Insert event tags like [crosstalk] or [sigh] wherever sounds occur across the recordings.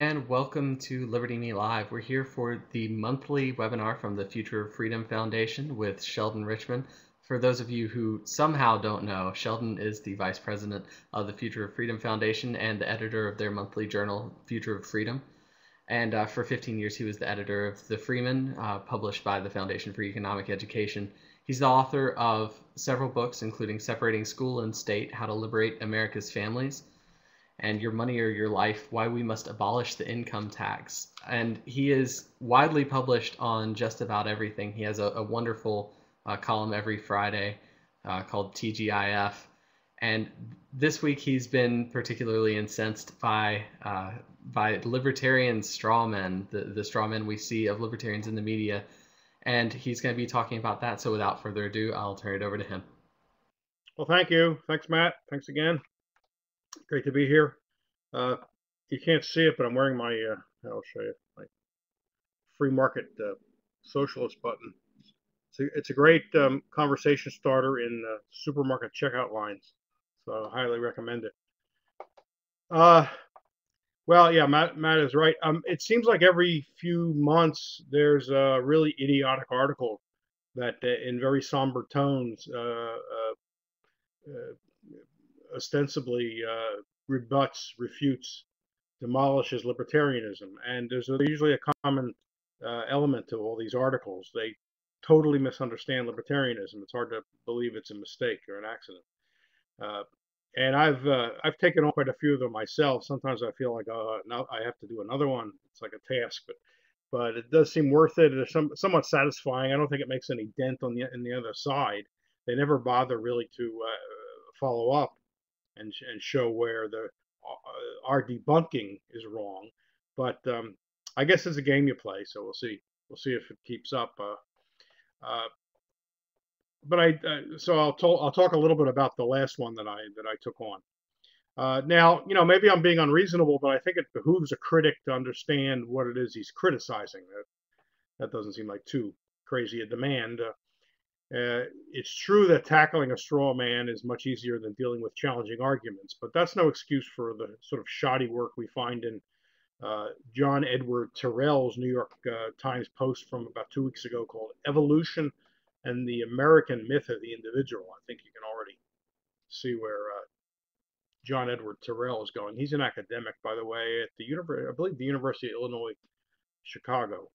and welcome to Liberty Me Live. We're here for the monthly webinar from the Future of Freedom Foundation with Sheldon Richman. For those of you who somehow don't know, Sheldon is the vice president of the Future of Freedom Foundation and the editor of their monthly journal, Future of Freedom. And uh, for 15 years, he was the editor of The Freeman, uh, published by the Foundation for Economic Education. He's the author of several books, including Separating School and State How to Liberate America's Families and Your Money or Your Life Why We Must Abolish the Income Tax. And he is widely published on just about everything. He has a, a wonderful uh, column every Friday uh, called TGIF. And this week he's been particularly incensed by uh, by libertarian strawmen, the, the strawmen we see of libertarians in the media. And he's going to be talking about that. So without further ado, I'll turn it over to him. Well, thank you. Thanks, Matt. Thanks again. Great to be here. Uh, you can't see it, but I'm wearing my, uh, I'll show you, my free market uh, socialist button. It's a, it's a great um, conversation starter in supermarket checkout lines. So I highly recommend it. Uh, well, yeah, Matt, Matt is right. Um, it seems like every few months there's a really idiotic article that, uh, in very somber tones, uh, uh, uh ostensibly uh, rebuts, refutes, demolishes libertarianism. And there's usually a common uh, element to all these articles. They totally misunderstand libertarianism. It's hard to believe it's a mistake or an accident. Uh, and I've uh, I've taken on quite a few of them myself. Sometimes I feel like uh, now I have to do another one. It's like a task, but but it does seem worth it. It's some, somewhat satisfying. I don't think it makes any dent on the in the other side. They never bother really to uh, follow up and and show where the uh, our debunking is wrong. But um, I guess it's a game you play, so we'll see. We'll see if it keeps up. Uh, uh, but I uh, so I'll, to- I'll talk a little bit about the last one that I that I took on. Uh, now, you know, maybe I'm being unreasonable, but I think it behooves a critic to understand what it is he's criticizing. That that doesn't seem like too crazy a demand. Uh, uh, it's true that tackling a straw man is much easier than dealing with challenging arguments, but that's no excuse for the sort of shoddy work we find in uh, John Edward Terrell's New York uh, Times post from about two weeks ago called Evolution and the American Myth of the Individual. I think you can already see where uh, John Edward Terrell is going. He's an academic, by the way, at the University, I believe the University of Illinois, Chicago.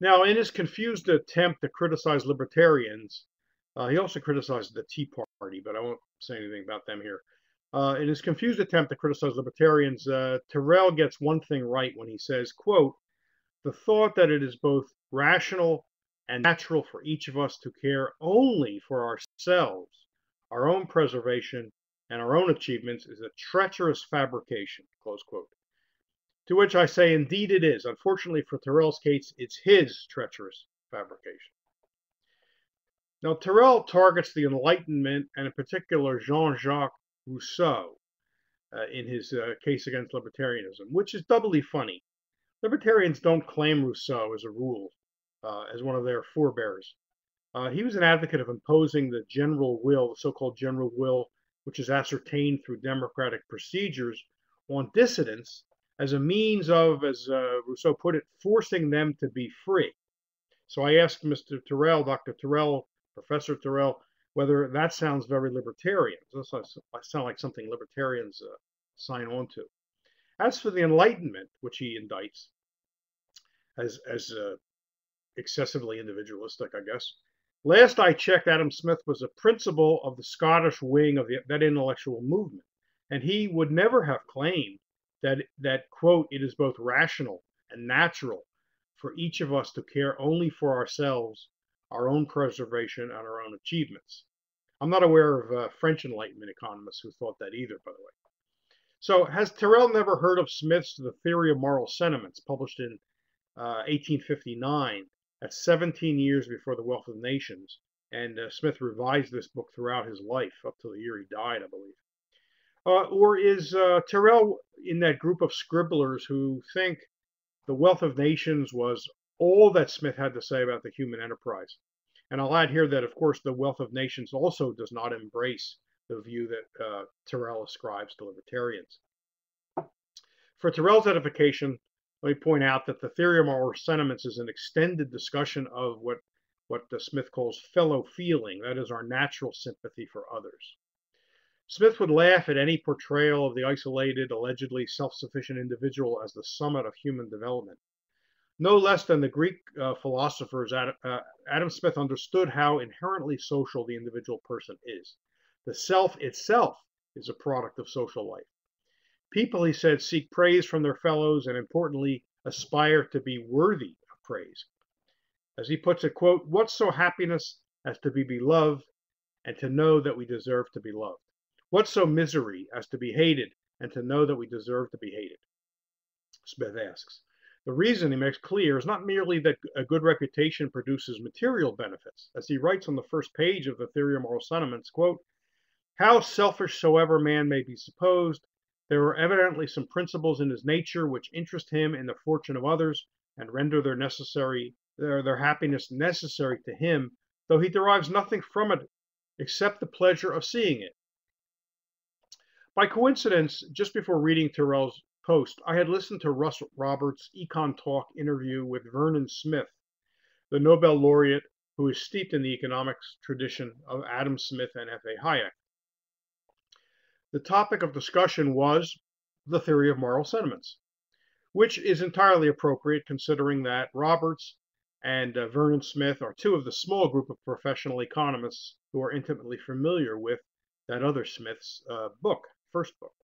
Now, in his confused attempt to criticize libertarians, uh, he also criticized the Tea Party, but I won't say anything about them here. Uh, in his confused attempt to criticize libertarians, uh, Terrell gets one thing right when he says, quote, the thought that it is both rational and natural for each of us to care only for ourselves, our own preservation, and our own achievements is a treacherous fabrication, close quote. To which I say, indeed it is. Unfortunately for Terrell's case, it's his treacherous fabrication. Now, Terrell targets the Enlightenment and in particular Jean Jacques Rousseau uh, in his uh, case against libertarianism, which is doubly funny. Libertarians don't claim Rousseau as a rule, uh, as one of their forebears. Uh, he was an advocate of imposing the general will, the so called general will, which is ascertained through democratic procedures, on dissidents as a means of, as uh, Rousseau put it, forcing them to be free. So I asked Mr. Terrell, Dr. Terrell, Professor Terrell, whether that sounds very libertarian. Does that sound like something libertarians uh, sign on to? As for the Enlightenment, which he indicts as, as uh, excessively individualistic, I guess, last I checked, Adam Smith was a principal of the Scottish wing of the, that intellectual movement, and he would never have claimed that that quote it is both rational and natural for each of us to care only for ourselves our own preservation and our own achievements. I'm not aware of uh, french enlightenment economists who thought that either by the way. So has terrell never heard of smith's the theory of moral sentiments published in uh, 1859 that's 17 years before the wealth of nations and uh, smith revised this book throughout his life up to the year he died i believe uh, or is uh, Terrell in that group of scribblers who think the wealth of nations was all that Smith had to say about the human enterprise? And I'll add here that, of course, the wealth of nations also does not embrace the view that uh, Terrell ascribes to libertarians. For Terrell's edification, let me point out that the theory of moral sentiments is an extended discussion of what, what Smith calls fellow feeling, that is, our natural sympathy for others. Smith would laugh at any portrayal of the isolated, allegedly self sufficient individual as the summit of human development. No less than the Greek uh, philosophers, Adam, uh, Adam Smith understood how inherently social the individual person is. The self itself is a product of social life. People, he said, seek praise from their fellows and importantly, aspire to be worthy of praise. As he puts it, quote, what's so happiness as to be beloved and to know that we deserve to be loved? What's so misery as to be hated and to know that we deserve to be hated? Smith asks. The reason he makes clear is not merely that a good reputation produces material benefits. As he writes on the first page of the Theory of Moral Sentiments, quote, how selfish soever man may be supposed, there are evidently some principles in his nature which interest him in the fortune of others and render their necessary their, their happiness necessary to him, though he derives nothing from it except the pleasure of seeing it. By coincidence, just before reading Terrell's post, I had listened to Russ Roberts' Econ Talk interview with Vernon Smith, the Nobel laureate who is steeped in the economics tradition of Adam Smith and F.A. Hayek. The topic of discussion was the theory of moral sentiments, which is entirely appropriate considering that Roberts and uh, Vernon Smith are two of the small group of professional economists who are intimately familiar with that other Smith's uh, book, first book.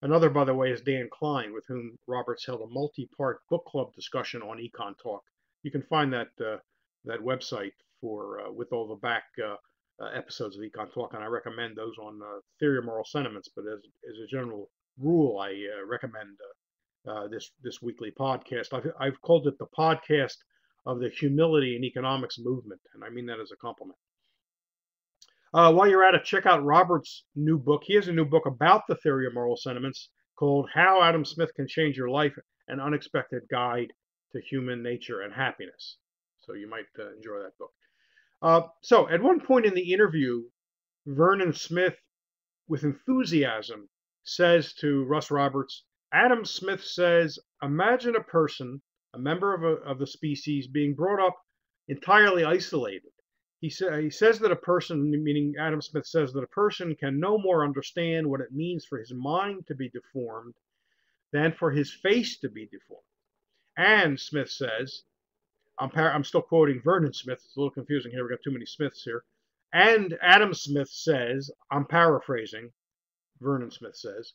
Another, by the way, is Dan Klein, with whom Roberts held a multi-part book club discussion on Econ Talk. You can find that uh, that website for uh, with all the back uh, uh, episodes of Econ Talk, and I recommend those on uh, theory of moral sentiments. But as, as a general rule, I uh, recommend this this weekly podcast. I've, I've called it the podcast of the humility and economics movement, and I mean that as a compliment. Uh, while you're at it, check out Roberts' new book. He has a new book about the theory of moral sentiments called How Adam Smith Can Change Your Life An Unexpected Guide to Human Nature and Happiness. So you might uh, enjoy that book. Uh, so at one point in the interview, Vernon Smith, with enthusiasm, says to Russ Roberts, Adam Smith says, imagine a person, a member of, a, of the species, being brought up entirely isolated. He, sa- he says that a person, meaning Adam Smith says that a person can no more understand what it means for his mind to be deformed than for his face to be deformed. And Smith says I'm, par- I'm still quoting Vernon Smith. It's a little confusing here. We've got too many Smiths here. And Adam Smith says, I'm paraphrasing, Vernon Smith says,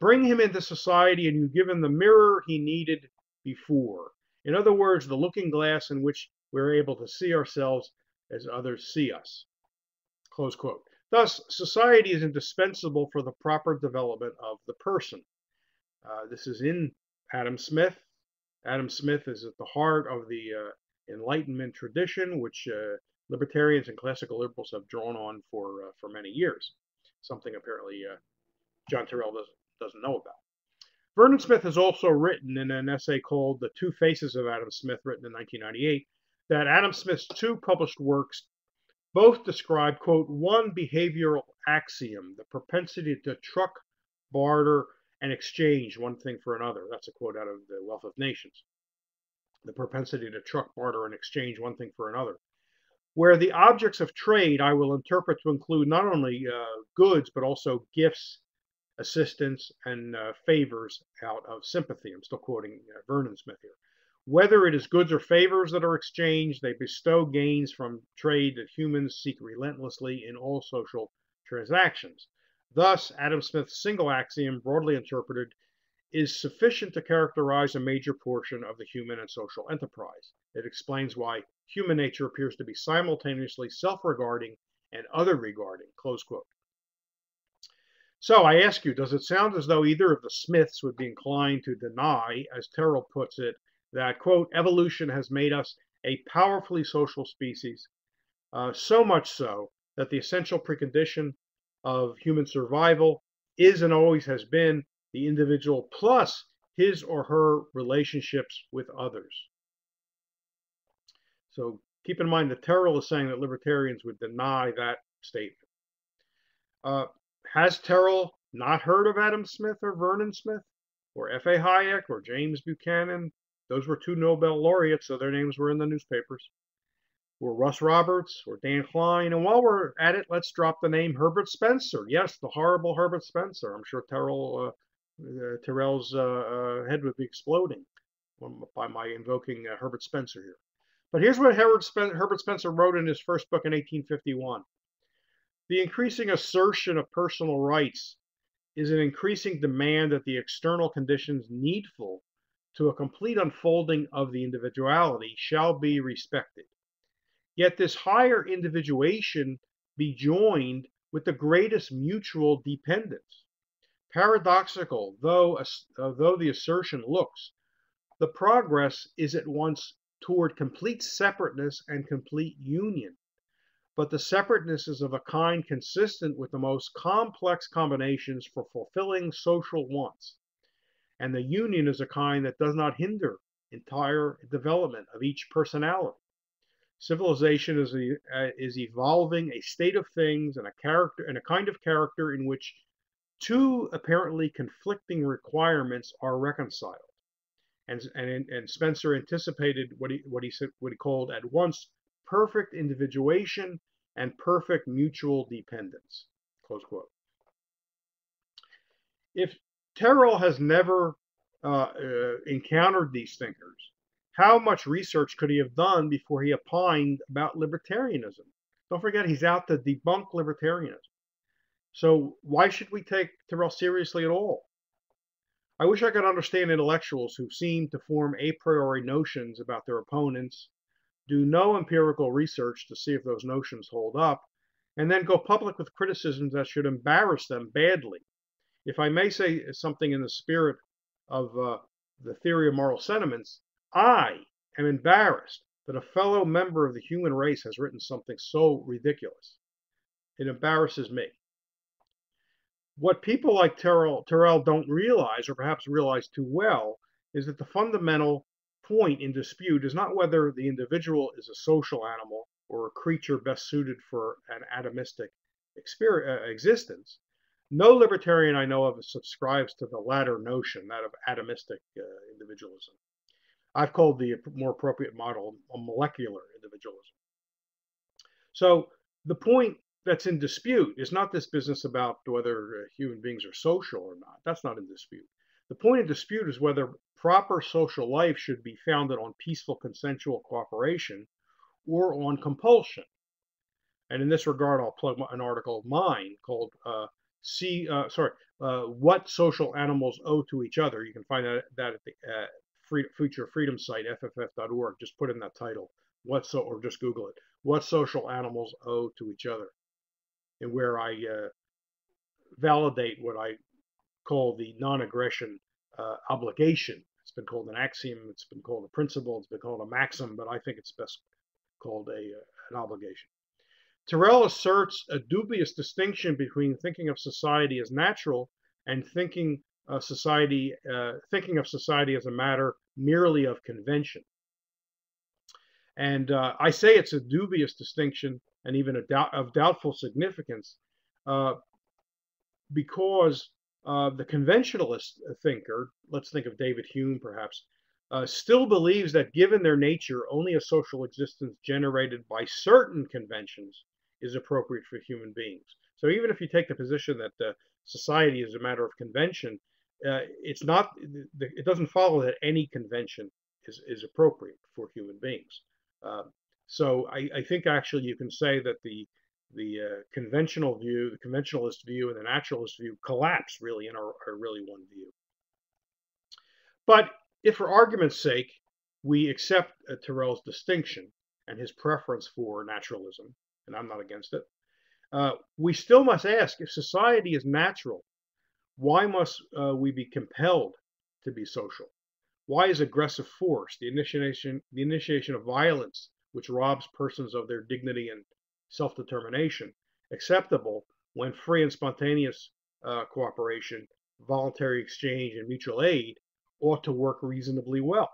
bring him into society and you give him the mirror he needed before. In other words, the looking glass in which we're able to see ourselves as others see us. Close quote. Thus, society is indispensable for the proper development of the person. Uh, this is in Adam Smith. Adam Smith is at the heart of the uh, Enlightenment tradition, which uh, libertarians and classical liberals have drawn on for uh, for many years. Something apparently uh, John Terrell doesn't doesn't know about. Vernon Smith has also written in an essay called "The Two Faces of Adam Smith," written in 1998, that Adam Smith's two published works both describe quote one behavioral axiom, the propensity to truck, barter, and exchange one thing for another. That's a quote out of the Wealth of Nations the propensity to truck, barter, and exchange one thing for another. Where the objects of trade I will interpret to include not only uh, goods, but also gifts, assistance, and uh, favors out of sympathy. I'm still quoting uh, Vernon Smith here. Whether it is goods or favors that are exchanged, they bestow gains from trade that humans seek relentlessly in all social transactions. Thus, Adam Smith's single axiom, broadly interpreted, is sufficient to characterize a major portion of the human and social enterprise. It explains why human nature appears to be simultaneously self-regarding and other-regarding, close quote. So I ask you, does it sound as though either of the Smiths would be inclined to deny, as Terrell puts it, that, quote, evolution has made us a powerfully social species, uh, so much so that the essential precondition of human survival is and always has been the individual plus his or her relationships with others. So keep in mind that Terrell is saying that libertarians would deny that statement. Uh, has Terrell not heard of Adam Smith or Vernon Smith? or F.A. Hayek or James Buchanan. Those were two Nobel laureates, so their names were in the newspapers. Or Russ Roberts or Dan Klein. And while we're at it, let's drop the name Herbert Spencer. Yes, the horrible Herbert Spencer. I'm sure Terrell, uh, uh, Terrell's uh, uh head would be exploding by my invoking Herbert Spencer here. But here's what Herbert Spencer wrote in his first book in 1851. The increasing assertion of personal rights is an increasing demand that the external conditions needful to a complete unfolding of the individuality shall be respected. Yet this higher individuation be joined with the greatest mutual dependence. Paradoxical though, uh, though the assertion looks, the progress is at once toward complete separateness and complete union but the separateness is of a kind consistent with the most complex combinations for fulfilling social wants. And the union is a kind that does not hinder entire development of each personality. Civilization is, a, uh, is evolving a state of things and a character and a kind of character in which two apparently conflicting requirements are reconciled. And, and, and Spencer anticipated what he, what, he said, what he called at once perfect individuation and perfect mutual dependence. Close quote. If Terrell has never uh, uh, encountered these thinkers, how much research could he have done before he opined about libertarianism? Don't forget, he's out to debunk libertarianism. So why should we take Terrell seriously at all? I wish I could understand intellectuals who seem to form a priori notions about their opponents do no empirical research to see if those notions hold up, and then go public with criticisms that should embarrass them badly. If I may say something in the spirit of uh, the theory of moral sentiments, I am embarrassed that a fellow member of the human race has written something so ridiculous. It embarrasses me. What people like Terrell, Terrell don't realize, or perhaps realize too well, is that the fundamental point in dispute is not whether the individual is a social animal or a creature best suited for an atomistic uh, existence. No libertarian I know of subscribes to the latter notion, that of atomistic uh, individualism. I've called the more appropriate model a molecular individualism. So the point that's in dispute is not this business about whether uh, human beings are social or not. That's not in dispute. The point in dispute is whether proper social life should be founded on peaceful consensual cooperation or on compulsion. And in this regard, I'll plug an article of mine called uh, "See, uh, sorry, uh, What Social Animals Owe to Each Other." You can find that, that at the uh, free, Future Freedom site, fff.org. Just put in that title, "What so," or just Google it. What social animals owe to each other, and where I uh, validate what I call the non-aggression uh, obligation. It's been called an axiom, it's been called a principle, it's been called a maxim, but I think it's best called a, uh, an obligation. Terrell asserts a dubious distinction between thinking of society as natural and thinking of society, uh, thinking of society as a matter merely of convention. And uh, I say it's a dubious distinction and even a doubt of doubtful significance uh, because uh, the conventionalist thinker, let's think of David Hume perhaps, uh, still believes that given their nature, only a social existence generated by certain conventions is appropriate for human beings. So even if you take the position that uh, society is a matter of convention, uh, it's not. It doesn't follow that any convention is is appropriate for human beings. Uh, so I, I, think actually you can say that the the uh, conventional view, the conventionalist view, and the naturalist view collapse really and are, are really one view. But if, for argument's sake, we accept uh, Terrell's distinction and his preference for naturalism, and I'm not against it, uh, we still must ask if society is natural, why must uh, we be compelled to be social? Why is aggressive force, the initiation, the initiation of violence, which robs persons of their dignity and self determination acceptable when free and spontaneous uh, cooperation, voluntary exchange, and mutual aid ought to work reasonably well.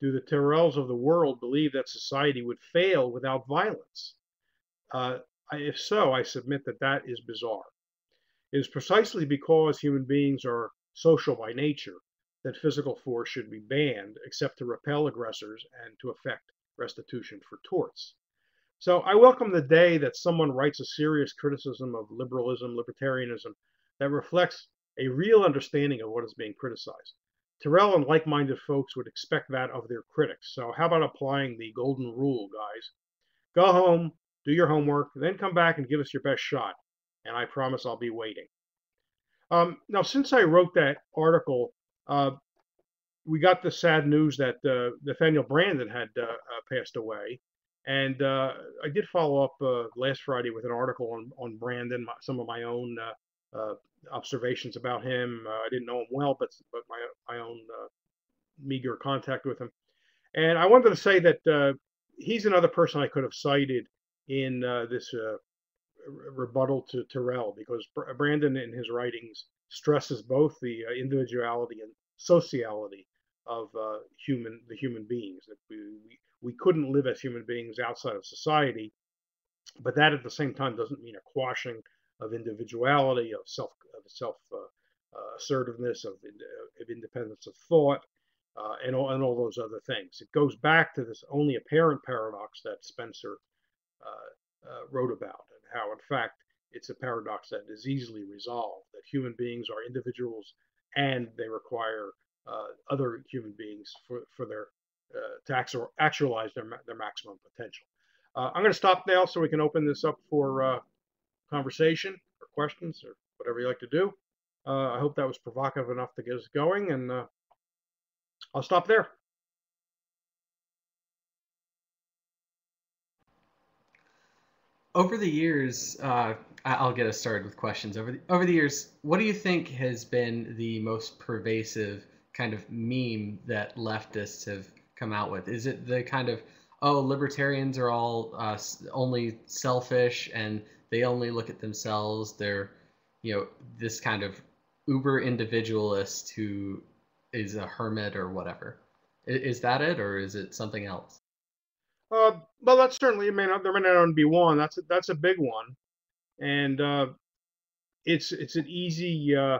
Do the Terrells of the world believe that society would fail without violence? Uh, if so, I submit that that is bizarre. It is precisely because human beings are social by nature that physical force should be banned except to repel aggressors and to effect restitution for torts. So I welcome the day that someone writes a serious criticism of liberalism, libertarianism, that reflects a real understanding of what is being criticized. Terrell and like minded folks would expect that of their critics. So, how about applying the golden rule, guys? Go home, do your homework, then come back and give us your best shot. And I promise I'll be waiting. Um, now, since I wrote that article, uh, we got the sad news that uh, Nathaniel Branden had uh, uh passed away. And uh, I did follow up uh, last Friday with an article on, on Branden, some of my own observations about him. I didn't know him well, but, but my, my own meager contact with him. And I wanted to say that he's another person I could have cited in this rebuttal to Terrell because Branden, in his writings stresses both the uh, individuality and sociality of uh, human the human beings that we, we we couldn't live as human beings outside of society but that at the same time doesn't mean a quashing of individuality of self of self uh, uh assertiveness of, of independence of thought uh, and all and all those other things. It goes back to this only apparent paradox that Spencer uh, wrote about and how in fact it's a paradox that is easily resolved that human beings are individuals and they require uh, other human beings for, for their uh, to actualize their, their maximum potential. Uh, I'm going to stop now so we can open this up for uh, conversation or questions or whatever you like to do. Uh, I hope that was provocative enough to get us going, and uh, I'll stop there. Over the years, uh, I'll get us started with questions. Over the, over the years, what do you think has been the most pervasive kind of meme that leftists have come out with? Is it the kind of oh libertarians are all uh, only selfish and they only look at themselves? They're you know this kind of uber individualist who is a hermit or whatever. Is that it, or is it something else? Uh, well, that's certainly. I mean, there may not be one. That's a, that's a big one and uh, it's it's an easy uh,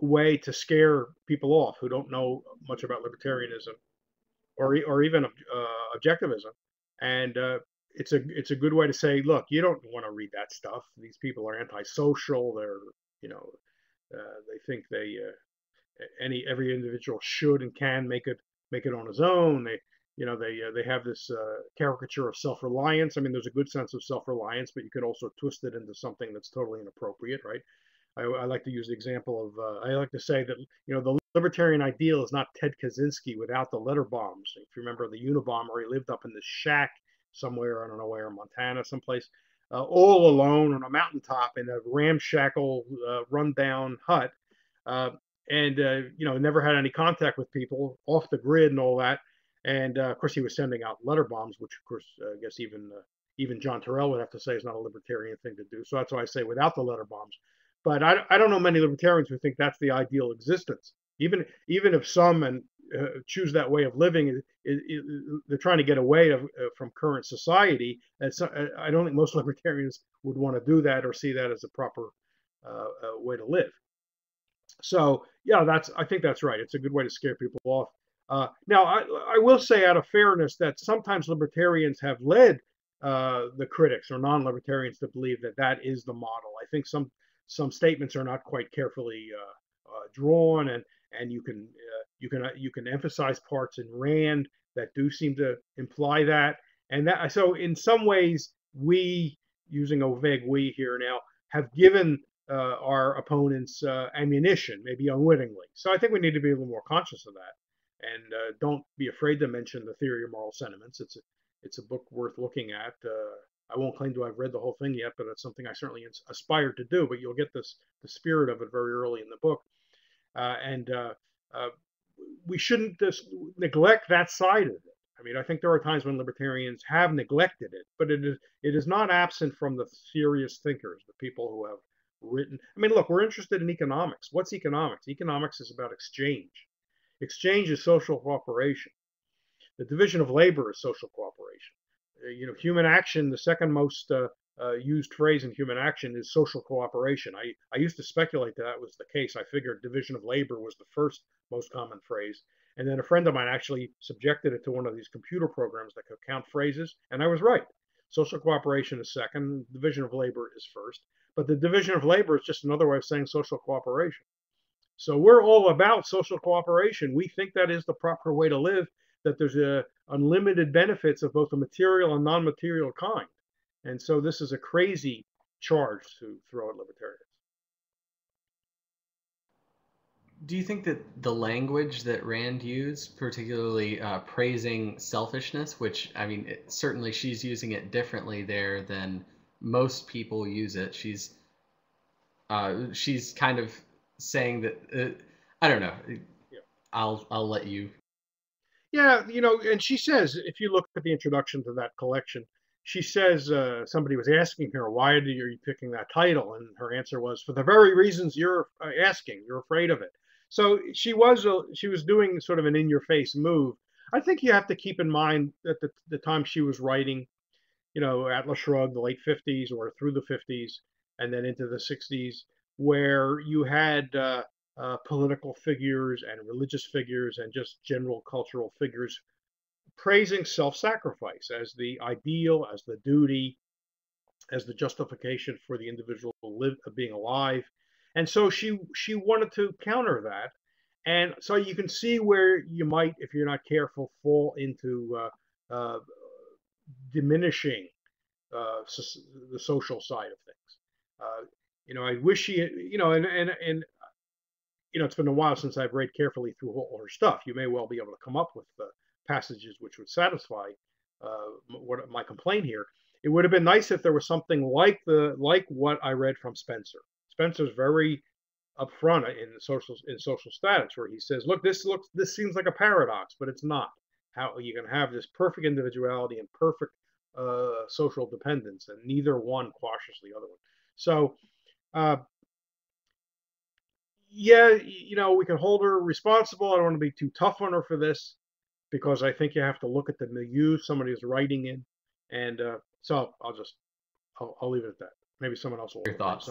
way to scare people off who don't know much about libertarianism or or even uh, objectivism, and uh, it's a it's a good way to say, look, you don't want to read that stuff. These people are antisocial. They're you know they think they any every individual should and can make it make it on his own. They you know they uh, they have this uh, caricature of self-reliance. I mean there's a good sense of self-reliance but you can also twist it into something that's totally inappropriate right? I, I like to use the example of uh, i like to say that you know the libertarian ideal is not ted kaczynski without the letter bombs. If you remember the unabomber he lived up in this shack somewhere i don't know where in montana someplace uh, all alone on a mountaintop in a ramshackle uh, rundown hut uh, and you know never had any contact with people off the grid and all that and uh, of course, he was sending out letter bombs, which of course, uh, I guess even uh, even John Terrell would have to say is not a libertarian thing to do. So that's why I say without the letter bombs. But I, I don't know many libertarians who think that's the ideal existence. Even even if some and uh, choose that way of living, it, it, it, they're trying to get away of, uh, from current society. And so, uh, I don't think most [laughs] libertarians would want to do that or see that as a proper way to live. So yeah, that's I think that's right. It's a good way to scare people off. Uh, now, I, I, will say out of fairness that sometimes libertarians have led uh, the critics or non-libertarians to believe that that is the model. I think some some statements are not quite carefully uh, uh drawn, and and you can uh, you can you can emphasize parts in Rand that do seem to imply that, and that so in some ways we using a vague we here now have given our opponents ammunition, maybe unwittingly. So I think we need to be a little more conscious of that and uh, don't be afraid to mention the theory of moral sentiments. It's a, it's a book worth looking at. Uh, I won't claim to have read the whole thing yet, but it's something I certainly aspire to do. But you'll get this the spirit of it very early in the book, uh, and uh, uh, we shouldn't just neglect that side of it. I mean, I think there are times when libertarians have neglected it, but it is it is not absent from the serious thinkers, the people who have written. I mean, look, we're interested in economics. What's economics? Economics is about exchange. Exchange is social cooperation. The division of labor is social cooperation. Uh, you know, human action, the second most uh, uh, used phrase in human action is social cooperation. I, I used to speculate that that was the case. I figured division of labor was the first most common phrase. And then a friend of mine actually subjected it to one of these computer programs that could count phrases, and I was right. Social cooperation is second, division of labor is first. But the division of labor is just another way of saying social cooperation. So we're all about social cooperation. We think that is the proper way to live, that there's a unlimited benefits of both a material and non-material kind. And so this is a crazy charge to throw at libertarians. Do you think that the language that Rand used, particularly uh, praising selfishness, which I mean, it, certainly she's using it differently there than most people use it. She's uh, she's kind of saying that uh, I don't know. Yeah. I'll I'll let you. Yeah, you know, and she says if you look at the introduction to that collection, she says uh, somebody was asking her, "Why are you picking that title?" And her answer was, "For the very reasons you're uh, asking. You're afraid of it." So she was a, she was doing sort of an in-your-face move. I think you have to keep in mind that the, the time she was writing, you know, Atlas Shrugged, the late 50s or through the 50s, and then into the 60s, where you had uh, uh, political figures and religious figures and just general cultural figures praising self-sacrifice as the ideal, as the duty, as the justification for the individual live, being alive. And so she she wanted to counter that. And so you can see where you might, if you're not careful, fall into uh, uh, diminishing uh, so, the social side of things. You know, I wish she, you know, and and and you know, it's been a while since I've read carefully through all her stuff. You may well be able to come up with the passages which would satisfy uh, what my complaint here. It would have been nice if there was something like the like what I read from Spencer. Spencer's very upfront in social in Social Statics, where he says, "Look, this looks this seems like a paradox, but it's not. How you can have this perfect individuality and perfect uh, social dependence, and neither one quashes the other one." So, uh, yeah, you know, we can hold her responsible. I don't want to be too tough on her for this because I think you have to look at the milieu somebody is writing in, and uh, so I'll just I'll, I'll, leave it at that. Maybe someone else will. Your thoughts.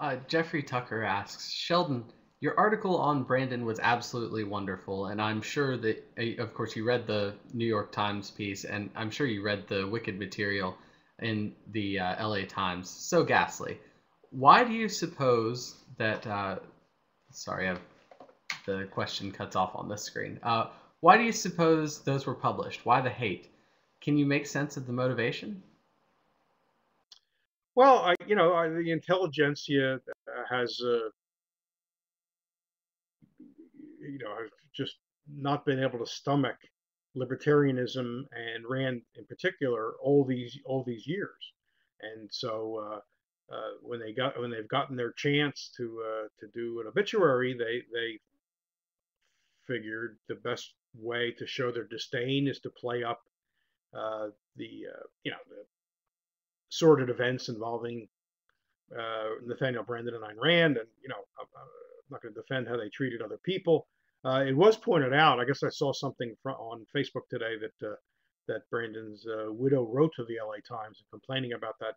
Uh, Jeffrey Tucker asks Sheldon, your article on Branden was absolutely wonderful, and I'm sure that, uh, of course, you read the New York Times piece, and I'm sure you read the Wicked material in the uh, LA Times. So ghastly. Why do you suppose that? Uh, sorry, I've, the question cuts off on this screen. Uh, why do you suppose those were published? Why the hate? Can you make sense of the motivation? Well, I, you know, I, the intelligentsia has, uh, you know, just not been able to stomach libertarianism and Rand in particular all these all these years, and so uh, when they got when they've gotten their chance to uh, to do an obituary, they they figured the best way to show their disdain is to play up uh, the uh, you know the sordid events involving uh, Nathaniel Branden and Ayn Rand, and you know I'm, I'm not going to defend how they treated other people. Uh, it was pointed out. I guess I saw something on Facebook today that that Branden's uh, widow wrote to the LA Times complaining about that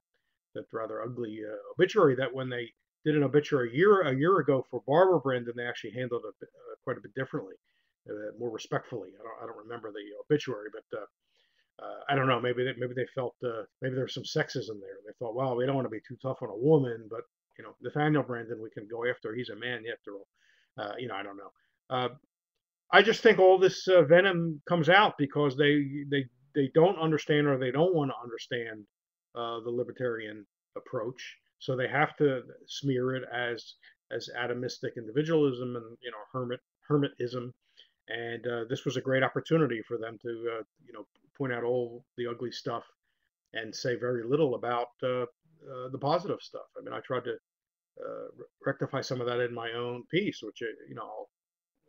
that rather ugly obituary. That when they did an obituary a year a year ago for Barbara Branden, they actually handled it quite a bit differently uh, more respectfully. I don't, I don't remember the obituary, but uh, uh, I don't know. Maybe they, maybe they felt uh, maybe there was some sexism there. They thought, well, we don't want to be too tough on a woman, but you know, Nathaniel Branden, we can go after. He's a man after all. Uh, you know, I don't know. Uh, I just think all this venom comes out because they they they don't understand or they don't want to understand the libertarian approach. So they have to smear it as as atomistic individualism and you know hermit hermitism and uh, this was a great opportunity for them to uh, you know point out all the ugly stuff and say very little about uh, uh the positive stuff. I mean, I tried to uh, rectify some of that in my own piece, which uh, you know I'll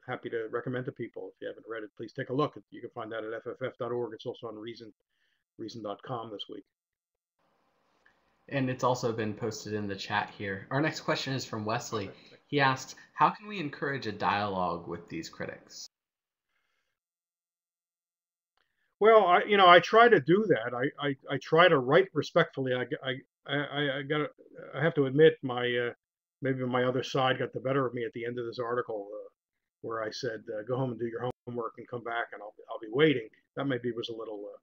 happy to recommend to people. If you haven't read it, please take a look. You can find that at fff.org. It's also on Reason Reason.com this week. And it's also been posted in the chat here. Our next question is from Wesley. He asks, How can we encourage a dialogue with these critics? Well, I you know I try to do that. I I, I try to write respectfully. I I I, I got I have to admit my uh, maybe my other side got the better of me at the end of this article uh, where I said uh, go home and do your homework and come back and I'll I'll be waiting. That maybe was a little uh,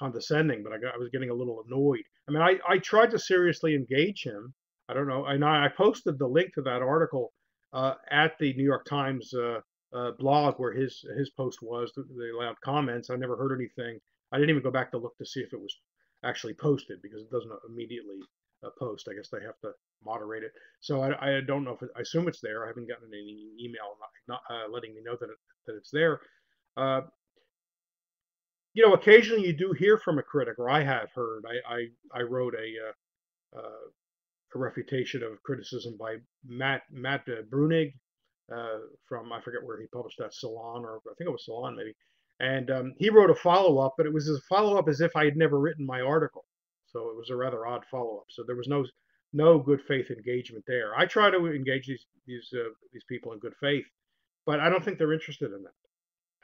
condescending, but I got I was getting a little annoyed. I mean I I tried to seriously engage him. I don't know. And I, posted the link to that article uh, at the New York Times uh, uh, blog where his his post was. They allowed comments. I never heard anything. I didn't even go back to look to see if it was actually posted because it doesn't immediately uh, post. I guess they have to moderate it. So I, I don't know if it, I assume it's there. I haven't gotten any email not, not uh, letting me know that it, that it's there. Uh, you know, occasionally you do hear from a critic, or I have heard. I I, I wrote a uh, uh, a refutation of criticism by Matt Matt Bruenig uh, from I forget where he published that Salon or I think it was Salon maybe, and um, he wrote a follow up, but it was a follow up as if I had never written my article, so it was a rather odd follow up. So there was no no good faith engagement there. I try to engage these these uh, these people in good faith, but I don't think they're interested in that.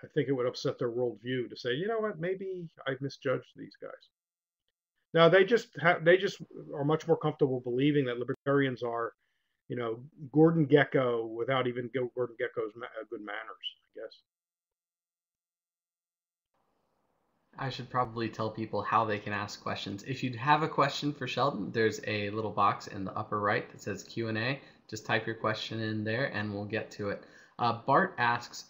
I think it would upset their worldview to say, you know what, maybe I've misjudged these guys. Now they just have they just are much more comfortable believing that libertarians are you know, Gordon Gekko without even Gordon Gekko's uh, good manners, I guess. I should probably tell people how they can ask questions. If you have a question for Sheldon, there's a little box in the upper right that says Q&A. Just type your question in there and we'll get to it. Uh, Bart asks,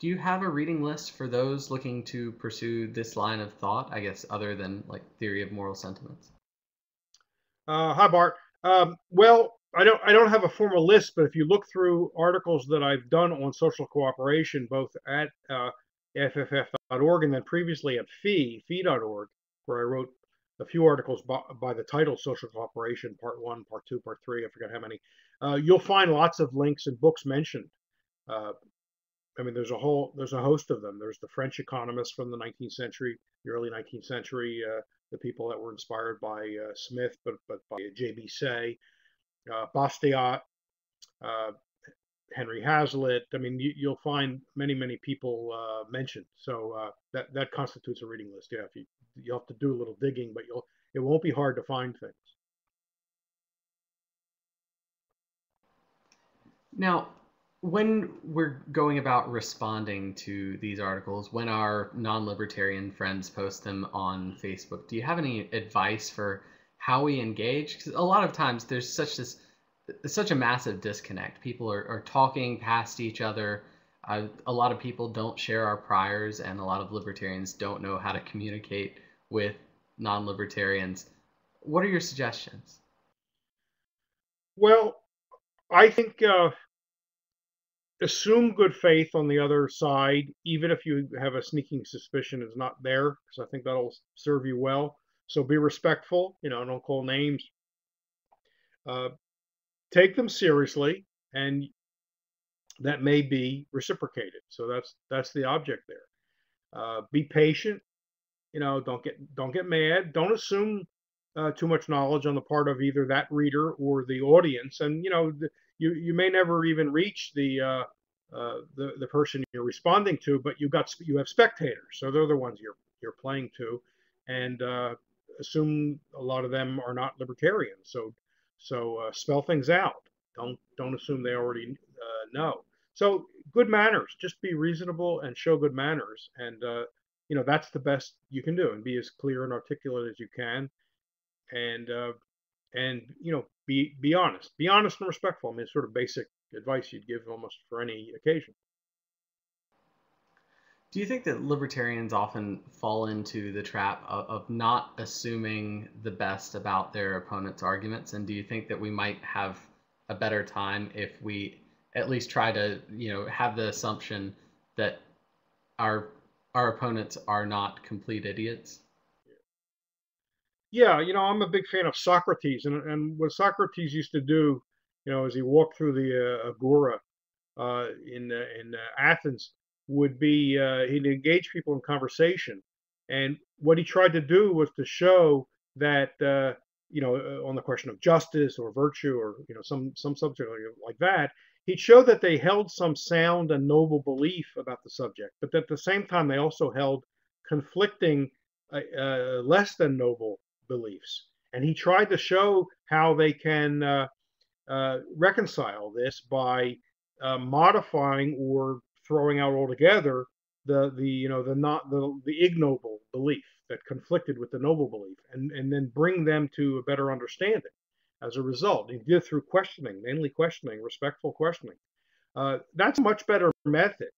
do you have a reading list for those looking to pursue this line of thought, I guess, other than like theory of moral sentiments? Uh, hi, Bart. Um, well, I don't I don't have a formal list, but if you look through articles that I've done on social cooperation, both at uh, FFF.org and then previously at Fee, Fee.org, where I wrote a few articles by, by, the title Social Cooperation, Part 1, Part 2, Part 3, I forget how many, uh, you'll find lots of links and books mentioned. Uh, I mean, there's a whole, there's a host of them. There's the French economists from the 19th century, the early 19th century, uh, the people that were inspired by uh, Smith, but, but by J.B. Say uh, Bastiat, uh, Henry Hazlitt. I mean, you, will find many, many people uh, mentioned. So uh, that that constitutes a reading list. Yeah, if you you have to do a little digging, but you'll it won't be hard to find things. Now, when we're going about responding to these articles, when our non-libertarian friends post them on Facebook, do you have any advice for how we engage? Because a lot of times there's such this such a massive disconnect. People are, are talking past each other. Uh, a lot of people don't share our priors and a lot of libertarians don't know how to communicate with non-libertarians. What are your suggestions? Well i think uh, assume good faith on the other side even if you have a sneaking suspicion is not there because i think that'll serve you well so be respectful, you know, don't call names. Uh, take them seriously, and that may be reciprocated. So that's that's the object there. Uh, be patient. You know, don't get don't get mad. Don't assume uh, too much knowledge on the part of either that reader or the audience. And you know, the, you you may never even reach the uh, uh, the the person you're responding to, but you got you have spectators, so they're the ones you're you're playing to, and uh, assume a lot of them are not libertarians. So so uh, spell things out. Don't don't assume they already uh, know. So good manners. Just be reasonable and show good manners, and uh, you know that's the best you can do. And be as clear and articulate as you can, and uh, and you know be be honest. Be honest and respectful. I mean, it's sort of basic advice you'd give almost for any occasion. Do you think that libertarians often fall into the trap of, of, not assuming the best about their opponent's arguments? And do you think that we might have a better time if we at least try to, you know, have the assumption that our our opponents are not complete idiots? Yeah, you know, I'm a big fan of Socrates, and and what Socrates used to do, you know, as he walked through the uh, agora uh, in uh, in Athens would be uh, he'd engage people in conversation, and what he tried to do was to show that uh, you know uh, on the question of justice or virtue or you know some some subject like that, he'd show that they held some sound and noble belief about the subject, but at the same time they also held conflicting, uh, uh, less than noble beliefs. And he tried to show how they can uh, uh reconcile this by uh, modifying or throwing out altogether the the you know the not the the ignoble belief that conflicted with the noble belief, and and then bring them to a better understanding as a result. He did through questioning, mainly questioning, respectful questioning. Uh, that's a much better method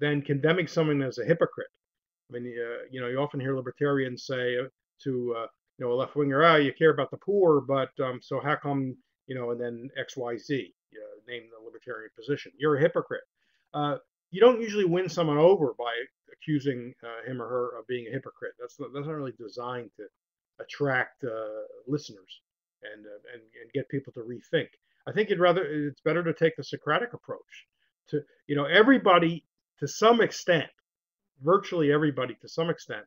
than condemning someone as a hypocrite. I mean, uh, you know, you often hear libertarians say to uh, you know a left winger, "Ah, you care about the poor, but um, so how come you know?" And then X, Y, Z, you know, name the libertarian position. You're a hypocrite. Uh, you don't usually win someone over by accusing uh, him or her of being a hypocrite. That's not, that's not really designed to attract uh, listeners and, uh, and and get people to rethink. I think you'd rather it's better to take the Socratic approach. To you know, everybody to some extent, virtually everybody to some extent,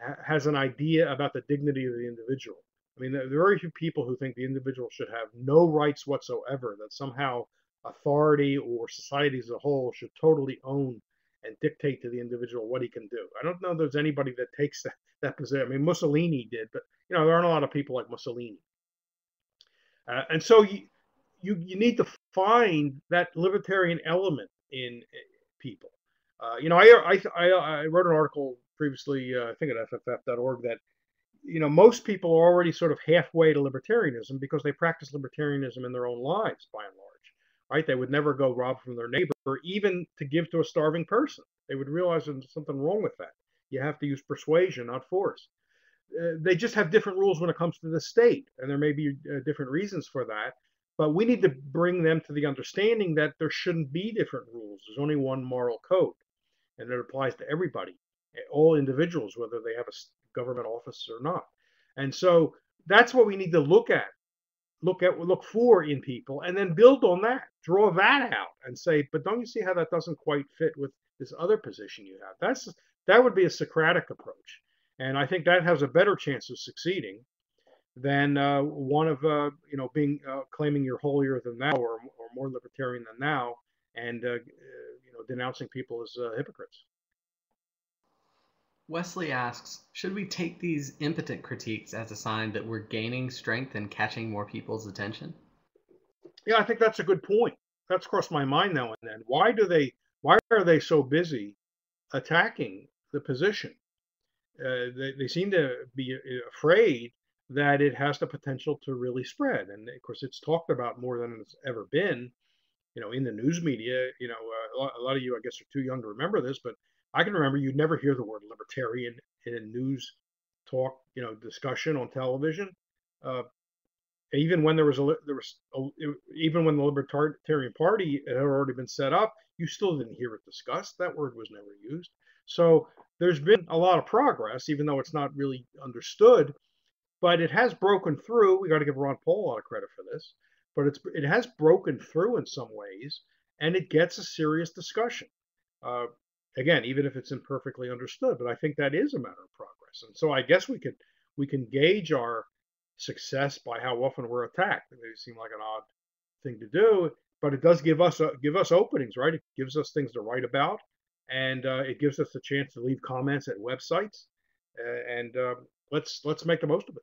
ha- has an idea about the dignity of the individual. I mean, there are very few people who think the individual should have no rights whatsoever. That somehow authority or society as a whole should totally own and dictate to the individual what he can do. I don't know if there's anybody that takes [laughs] that, that position. I mean, Mussolini did, but you know, there aren't a lot of people like Mussolini. Uh, and so you, you you need to find that libertarian element in people. Uh, you know, I, I I wrote an article previously, uh, I think at FFF.org, that you know most people are already sort of halfway to libertarianism because they practice libertarianism in their own lives by and large right? They would never go rob from their neighbor, or even to give to a starving person. They would realize there's something wrong with that. You have to use persuasion, not force. Uh, they just have different rules when it comes to the state, and there may be uh, different reasons for that. But we need to bring them to the understanding that there shouldn't be different rules. There's only one moral code, and it applies to everybody, all individuals, whether they have a government office or not. And so that's what we need to look at. Look at look for in people and then build on that draw that out and say but don't you see how that doesn't quite fit with this other position you have? That's that would be a socratic approach. And i think that has a better chance of succeeding than uh, one of uh, you know being uh, claiming you're holier than thou or, or more libertarian than thou and uh, you know denouncing people as uh, hypocrites Wesley asks, should we take these impotent critiques as a sign that we're gaining strength and catching more people's attention? Yeah, I think that's a good point. That's crossed my mind now and then. Why do they? Why are they so busy attacking the position? Uh, they, they seem to be uh, afraid that it has the potential to really spread, and of course, it's talked about more than it's ever been. You know, in the news media. You know, uh, a lot of you, I guess, are too young to remember this, but I can remember you'd never hear the word libertarian in a news talk, you know, discussion on television. Uh, even when there was a there was a, even when the Libertarian Party had already been set up, you still didn't hear it discussed. That word was never used. So there's been a lot of progress, even though it's not really understood. But it has broken through. We got to give Ron Paul a lot of credit for this. But it's it has broken through in some ways, and it gets a serious discussion. Uh, again, even if it's imperfectly understood. But I think that is a matter of progress. And so I guess we could we can gauge our success by how often we're attacked. It may seem like an odd thing to do, but it does give us uh, give us openings, right? It gives us things to write about, and uh, it gives us a chance to leave comments at websites, uh, and um, let's let's make the most of it.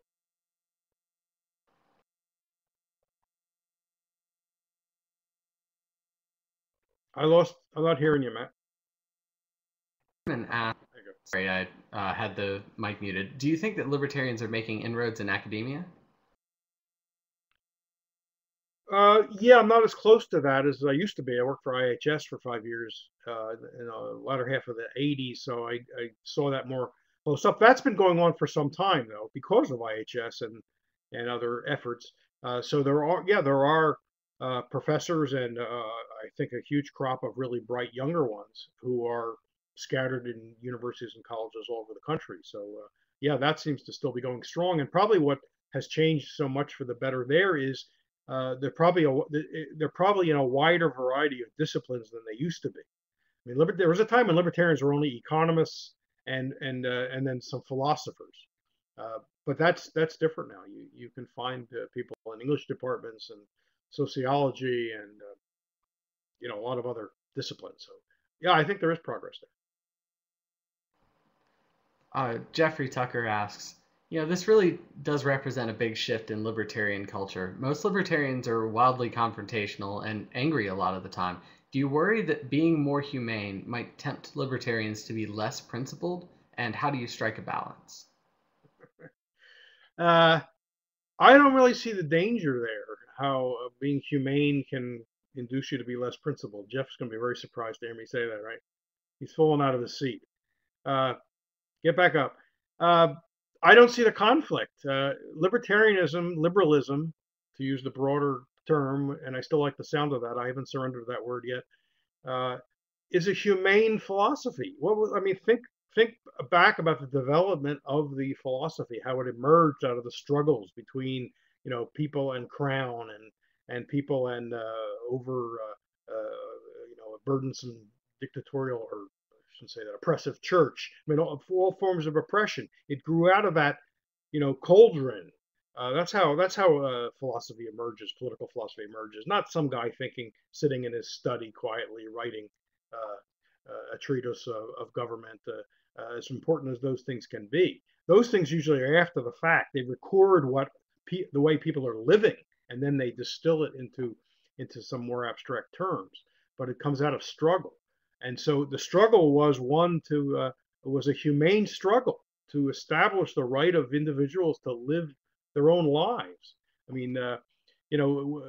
I lost. I'm not hearing you, Matt and ask, sorry, I uh, had the mic muted. Do you think that libertarians are making inroads in academia? Uh, yeah, I'm not as close to that as I used to be. I worked for IHS for five years uh, in the latter half of the 80s, so I, I saw that more close up. That's been going on for some time, though, because of IHS and and other efforts. Uh, so there are, yeah, there are uh, professors and uh, I think a huge crop of really bright younger ones who are scattered in universities and colleges all over the country. So uh, yeah, that seems to still be going strong. And probably what has changed so much for the better there is uh, they're probably a, they're probably in a wider variety of disciplines than they used to be. I mean, liber- there was a time when libertarians were only economists and and uh, and then some philosophers. Uh, but that's that's different now. You you can find uh, people in English departments and sociology and uh, you know a lot of other disciplines. So yeah, I think there is progress there. Uh, Jeffrey Tucker asks, you know, this really does represent a big shift in libertarian culture. Most libertarians are wildly confrontational and angry a lot of the time. Do you worry that being more humane might tempt libertarians to be less principled? And how do you strike a balance? [laughs] Uh, I don't really see the danger there. How uh, being humane can induce you to be less principled. Jeff's going to be very surprised to hear me say that. Right? He's fallen out of his seat. Uh, get back up. Uh, I don't see the conflict. Uh, libertarianism, liberalism, to use the broader term, and I still like the sound of that. I haven't surrendered that word yet. Uh, is a humane philosophy. What was, I mean, think think back about the development of the philosophy, how it emerged out of the struggles between you know people and crown and and people and uh, over uh, uh, you know a burdensome dictatorial or shouldn't say that oppressive church. I mean all, all forms of oppression. It grew out of that you know cauldron. Uh, that's how that's how uh, philosophy emerges. Political philosophy emerges. Not some guy thinking, sitting in his study quietly writing uh, a treatise of, of government uh, as important as those things can be. Those things usually are after the fact. They record what pe- the way people are living, and then they distill it into into some more abstract terms. But it comes out of struggle, and so the struggle was one to uh, was a humane struggle to establish the right of individuals to live their own lives. I mean, uh, you know,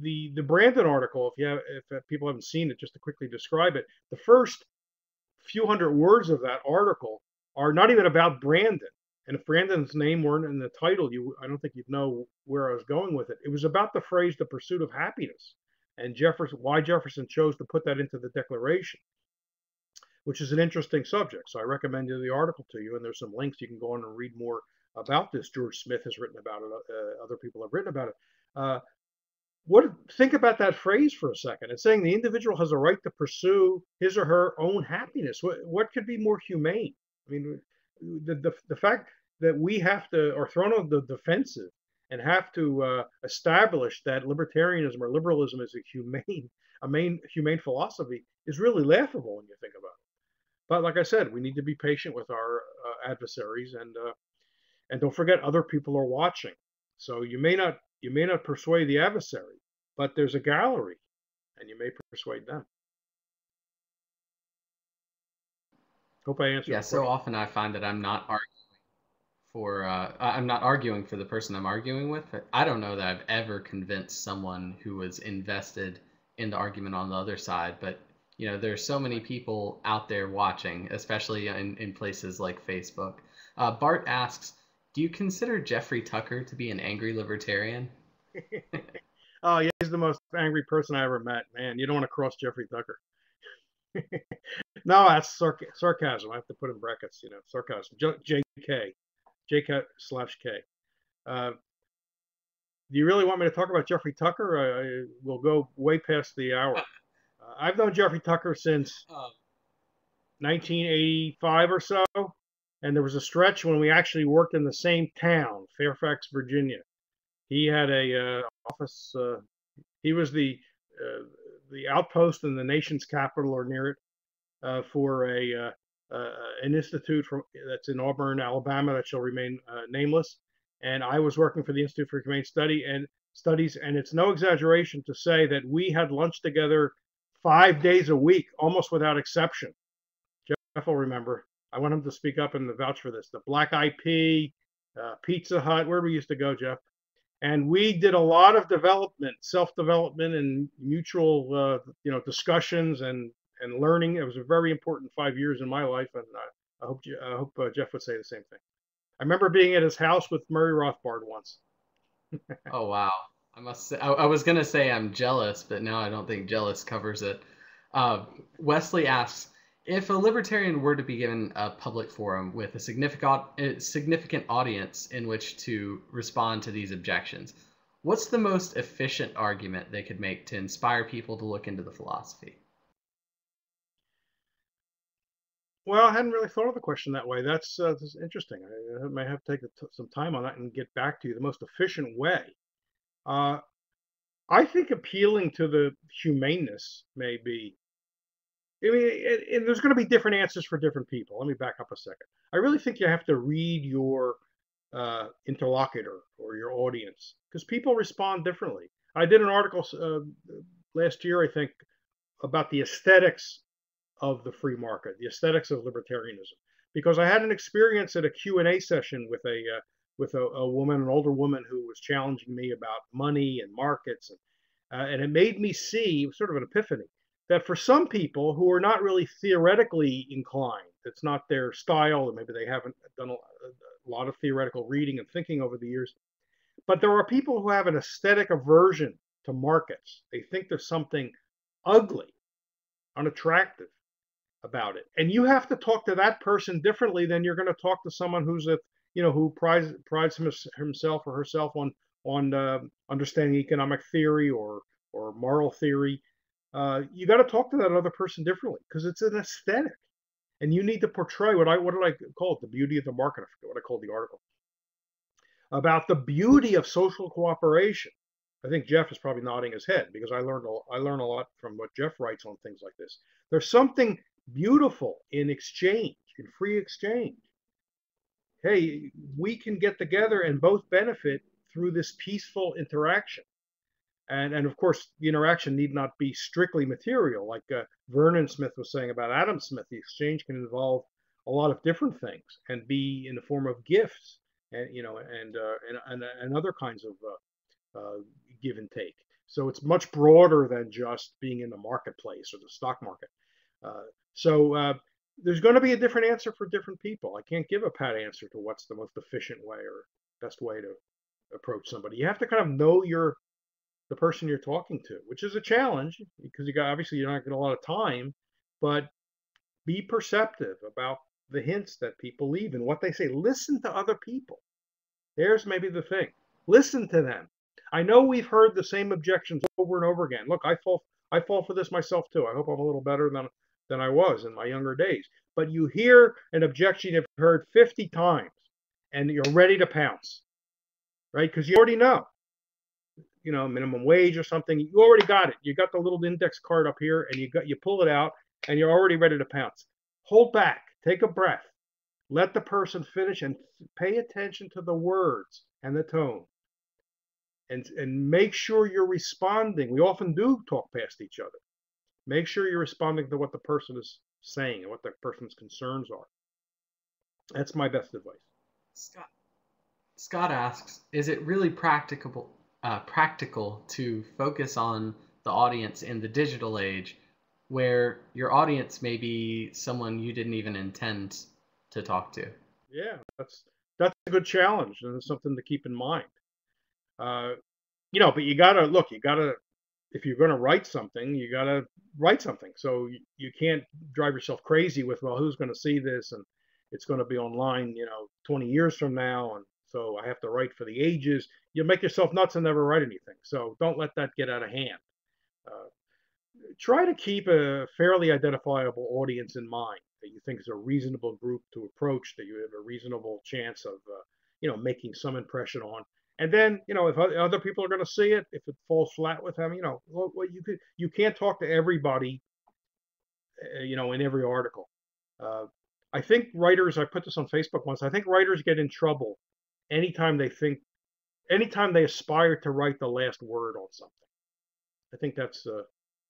the the Branden article. If you have, if people haven't seen it, just to quickly describe it, the first few hundred words of that article are not even about Branden. And if Branden's name weren't in the title, you I don't think you'd know where I was going with it. It was about the phrase "the pursuit of happiness," and Jefferson why Jefferson chose to put that into the Declaration, which is an interesting subject. So I recommend the article to you, and there's some links you can go on and read more about this. George Smith has written about it. Uh, other people have written about it. Uh, what think about that phrase for a second it's saying the individual has a right to pursue his or her own happiness what, what could be more humane i mean the, the, the fact that we have to are thrown on the defensive and have to uh, establish that libertarianism or liberalism is a humane a main humane philosophy is really laughable when you think about it but like i said we need to be patient with our uh, adversaries and uh, and don't forget other people are watching so you may not you may not persuade the adversary, but there's a gallery and you may persuade them. Hope I answered. Yeah, so often I find that I'm not arguing for uh, I'm not arguing for the person I'm arguing with. But I don't know that I've ever convinced someone who was invested in the argument on the other side, but you know, there's so many people out there watching, especially in, in places like Facebook. Uh, Bart asks, do you consider Jeffrey Tucker to be an angry libertarian? [laughs] [laughs] oh, yeah, he's the most angry person I ever met. Man, you don't want to cross Jeffrey Tucker. [laughs] no, that's sarc- sarcasm. I have to put in brackets, you know, sarcasm. J- JK, JK slash K. Uh, do you really want me to talk about Jeffrey Tucker? I, will go way past the hour. [laughs] Uh, I've known Jeffrey Tucker since 1985 or so and there was a stretch when we actually worked in the same town, Fairfax, Virginia. He had a uh, office. Uh, he was the uh, the outpost in the nation's capital or near it uh, for a uh, an institute from that's in Auburn, Alabama, that shall remain nameless. And I was working for the Institute for Humane Study and Studies, and it's no exaggeration to say that we had lunch together five days a week, almost without exception. Jeff will remember. I want him to speak up and vouch for this. The Black IP, uh, Pizza Hut, where we used to go, Jeff. And we did a lot of development, self-development, and mutual, uh, you know, discussions and and learning. It was a very important five years in my life, and I, hope I hope uh, Jeff would say the same thing. I remember being at his house with Murray Rothbard once. oh wow! I must say, I, I, was gonna say I'm jealous, but now I don't think jealous covers it. Uh, Wesley asks, if a libertarian were to be given a public forum with a significant a significant audience in which to respond to these objections, what's the most efficient argument they could make to inspire people to look into the philosophy? Well, I hadn't really thought of the question that way. That's, uh, that's interesting. I, I, may have to take some time on that and get back to you. The most efficient way. Uh, I think appealing to the humaneness may be I mean, and, and there's going to be different answers for different people. Let me back up a second. I really think you have to read your uh, interlocutor or your audience because people respond differently. I did an article uh, last year, I think, about the aesthetics of the free market, the aesthetics of libertarianism, because I had an experience at a Q&A session with a uh, with a, a, woman, an older woman who was challenging me about money and markets, and uh, and it made me see sort of an epiphany that for some people who are not really theoretically inclined, it's not their style, or maybe they haven't done a, a lot of theoretical reading and thinking over the years, but there are people who have an aesthetic aversion to markets. They think there's something ugly, unattractive about it. And you have to talk to that person differently than you're going to talk to someone who's a, you know, who prides, prides himself or herself on on uh, understanding economic theory or or moral theory. Uh, you got to talk to that other person differently because it's an aesthetic, and you need to portray what I what did I call it? The beauty of the market. I forget what I called the article about the beauty of social cooperation. I think Jeff is probably nodding his head because I learned a, I learn a lot from what Jeff writes on things like this. There's something beautiful in exchange, in free exchange. Hey, we can get together and both benefit through this peaceful interaction. And, and of course, the interaction need not be strictly material, like uh, Vernon Smith was saying about Adam Smith. The exchange can involve a lot of different things and be in the form of gifts, and you know, and uh, and, and, and other kinds of uh, uh give and take. So it's much broader than just being in the marketplace or the stock market. Uh, so uh, there's going to be a different answer for different people. I can't give a pat answer to what's the most efficient way or best way to approach somebody. You have to kind of know your the person you're talking to, which is a challenge because you got obviously you're not getting a lot of time, but be perceptive about the hints that people leave and what they say. Listen to other people. There's maybe the thing. Listen to them. I know we've heard the same objections over and over again. Look, I fall I fall for this myself too. I hope I'm a little better than than I was in my younger days. But you hear an objection you've heard 50 times and you're ready to pounce. Right? Because you already know. You know, minimum wage or something. You already got it. You got the little index card up here and you got you pull it out and you're already ready to pounce. Hold back. Take a breath. Let the person finish and pay attention to the words and the tone and and make sure you're responding. We often do talk past each other. Make sure you're responding to what the person is saying and what the person's concerns are. That's my best advice. Scott Scott asks, is it really practicable uh, practical to focus on the audience in the digital age where your audience may be someone you didn't even intend to talk to? Yeah, that's that's a good challenge and it's something to keep in mind. Uh, you know, but you gotta look. You gotta if you're going to write something, you got to write something. So you, you can't drive yourself crazy with, well, who's going to see this? And it's going to be online, you know, 20 years from now. And so I have to write for the ages. You'll make yourself nuts and never write anything. So don't let that get out of hand. Uh, try to keep a fairly identifiable audience in mind that you think is a reasonable group to approach, that you have a reasonable chance of, uh, you know, making some impression on. And then, you know, if other people are going to see it, if it falls flat with them, you know, well, you could you can't talk to everybody, uh, you know, in every article. Uh, I think writers. I put this on Facebook once. I think writers get in trouble anytime they think, anytime they aspire to write the last word on something. I think that's uh,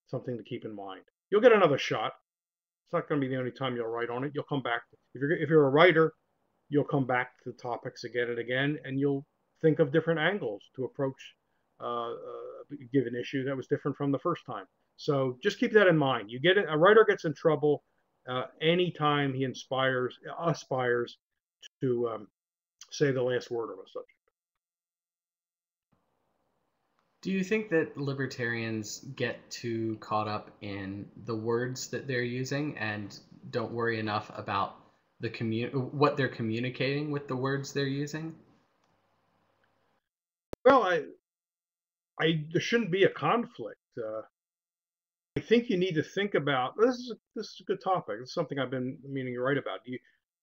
something to keep in mind. You'll get another shot. It's not going to be the only time you'll write on it. You'll come back if you're if you're a writer, you'll come back to the topics again and again, and you'll think of different angles to approach uh, uh, a given issue that was different from the first time. So just keep that in mind. You get a writer gets in trouble uh, anytime he inspires aspires to um, say the last word on a subject. Do you think that libertarians get too caught up in the words that they're using and don't worry enough about the commu- what they're communicating with the words they're using? Well, I, I there shouldn't be a conflict. Uh, I think you need to think about this is a, this is a good topic. It's something I've been meaning to write about. You,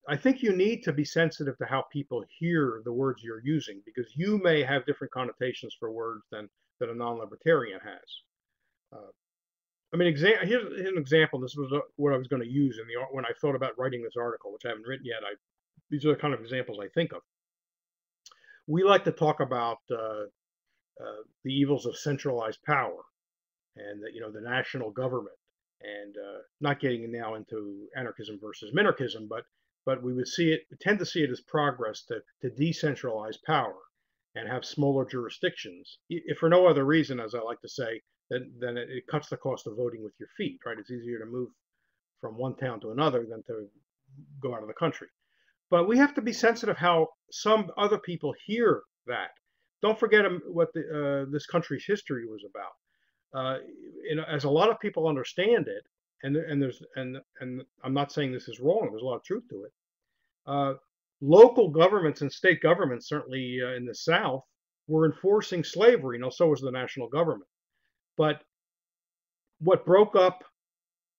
I think you need to be sensitive to how people hear the words you're using because you may have different connotations for words than that a non-libertarian has. Uh, I mean, exa- here's, here's an example. This was uh, what I was going to use in the when I thought about writing this article, which I haven't written yet. I these are the kind of examples I think of. We like to talk about uh, uh, the evils of centralized power and the, you know the national government, and uh, not getting now into anarchism versus minarchism, but but we would see it tend to see it as progress to to decentralize power and have smaller jurisdictions, if for no other reason, as I like to say, then then it, it cuts the cost of voting with your feet, right? It's easier to move from one town to another than to go out of the country. But we have to be sensitive how some other people hear that. Don't forget um, what the, uh, this country's history was about. Uh, as a lot of people understand it, and and there's and and I'm not saying this is wrong. There's a lot of truth to it. Uh, local governments and state governments, certainly uh, in the South, were enforcing slavery. You know, so was the national government. But what broke up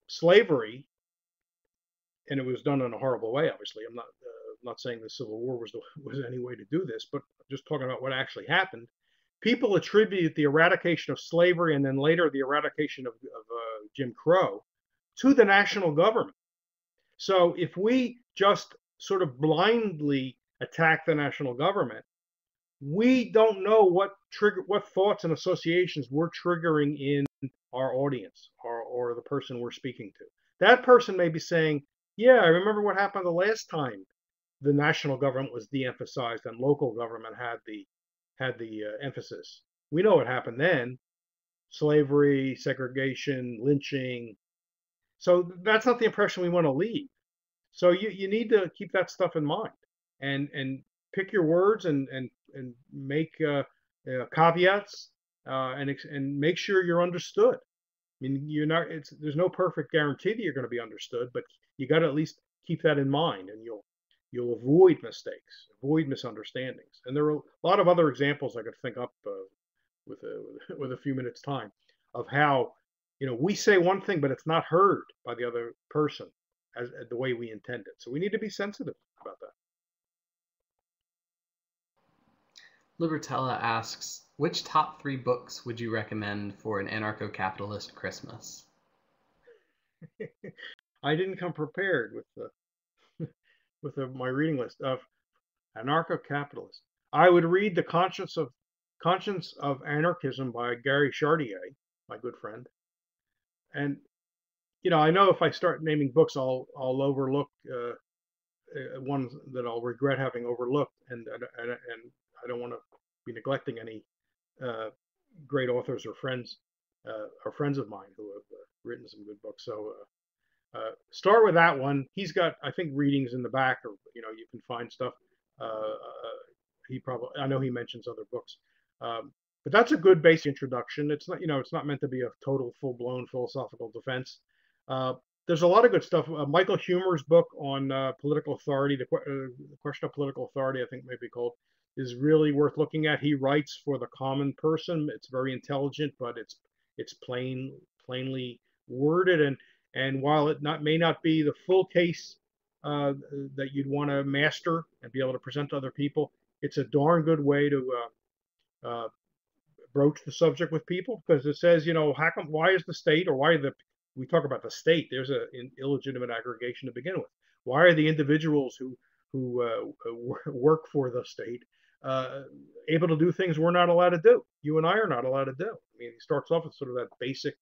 slavery, and it was done in a horrible way. Obviously, I'm not uh, not saying the Civil War was the, [laughs] was any way to do this, but just talking about what actually happened. People attribute the eradication of slavery and then later the eradication of, of uh, Jim Crow to the national government. So if we just sort of blindly attack the national government, we don't know what trigger what thoughts and associations we're triggering in our audience or, or the person we're speaking to. That person may be saying, Yeah, I remember what happened the last time the national government was de-emphasized and local government had the had the uh, emphasis. We know what happened then: slavery, segregation, lynching. So that's not the impression we want to leave. So you, you need to keep that stuff in mind and and pick your words and and and make uh, uh, caveats uh, and and make sure you're understood. I mean, you're not. It's there's no perfect guarantee that you're going to be understood, but you got to at least keep that in mind, and you'll you'll avoid mistakes, avoid misunderstandings. And there are a lot of other examples I could think up uh, with a [laughs] with a few minutes time of how you know we say one thing, but it's not heard by the other person as, as the way we intend it. So we need to be sensitive about that. Libertella asks, which top three books would you recommend for an anarcho-capitalist Christmas? [laughs] I didn't come prepared with the with the, my reading list of anarcho-capitalist. I would read The Conscience of Conscience of Anarchism by Gary Chartier, my good friend. And you know, I know if I start naming books, I'll I'll overlook uh, uh ones that I'll regret having overlooked, and and, and I don't want to be neglecting any uh, great authors or friends uh, or friends of mine who have uh, written some good books. So uh, uh, start with that one. He's got, I think, readings in the back, or you know, you can find stuff. he probably, I know he mentions other books. Um, but that's a good basic introduction. It's not, you know, it's not meant to be a total, full-blown philosophical defense. Uh, there's a lot of good stuff. Uh, Michael Huemer's book on uh, political authority, the, the, question of political authority, I think may be called, is really worth looking at. He writes for the common person. It's very intelligent, but it's it's plain plainly worded, and and while it not may not be the full case uh, that you'd want to master and be able to present to other people, it's a darn good way to uh, uh, broach the subject with people because it says, you know, how come why is the state or why the we talk about the state? There's an illegitimate aggregation to begin with. Why are the individuals who who uh, [laughs] work for the state uh, able to do things we're not allowed to do. You and I are not allowed to do. I mean, he starts off with sort of that basic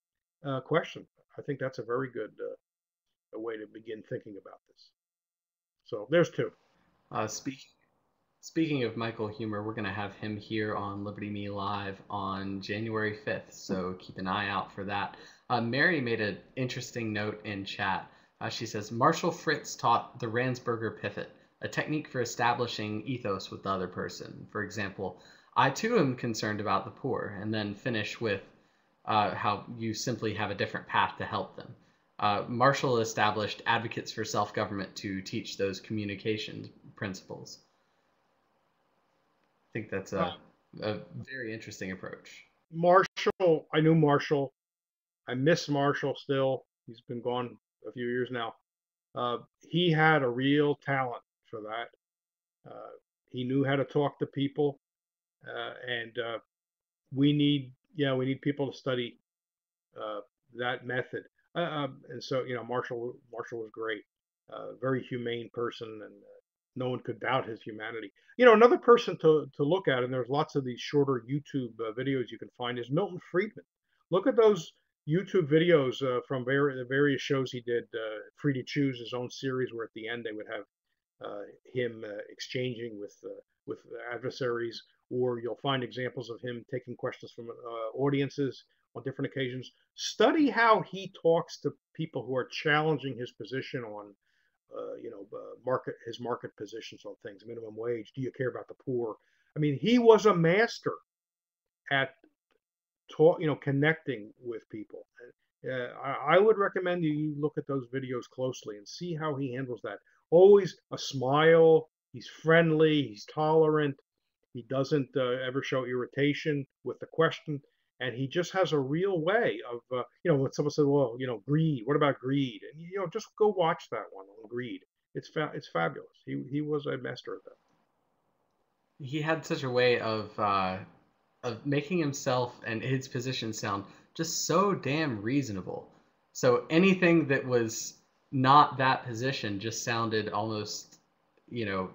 uh, question. I think that's a very good uh, way to begin thinking about this. So there's two. Uh, speaking speaking of Michael Huemer, we're going to have him here on Liberty Me Live on January 5th. So keep an eye out for that. Uh, Mary made an interesting note in chat. Uh, she says Marshall Fritz taught the Ransberger pivot a technique for establishing ethos with the other person. For example, I too am concerned about the poor, and then finish with uh, how you simply have a different path to help them. Uh, Marshall established advocates for self government to teach those communication principles. I think that's a, a very interesting approach. Marshall, I knew Marshall. I miss Marshall still. He's been gone a few years now. Uh, he had a real talent for that. Uh, he knew how to talk to people, uh, and uh, we need, yeah, we need people to study that method. Uh, um, and so, you know, Marshall Marshall was great, uh, very humane person, and uh, no one could doubt his humanity. You know, another person to to look at, and there's lots of these shorter YouTube uh, videos you can find, is Milton Friedman. Look at those YouTube videos uh, from var- the various shows he did. Uh, Free to Choose, his own series, where at the end they would have uh, him uh, exchanging with uh, with adversaries, or you'll find examples of him taking questions from uh, audiences on different occasions. Study how he talks to people who are challenging his position on, you know, market his market positions on things, minimum wage. Do you care about the poor? I mean, he was a master at talk, you know, connecting with people. Uh, I, I, would recommend you look at those videos closely and see how he handles that. Always a smile. He's friendly. He's tolerant. He doesn't uh, ever show irritation with the question, and he just has a real way of, uh, you know, when someone says, "Well, you know, greed. What about greed?" and you know, just go watch that one on greed. It's fa- it's fabulous. He he was a master of that. He had such a way of uh, of making himself and his position sound just so damn reasonable. So anything that was not that position just sounded almost, you know,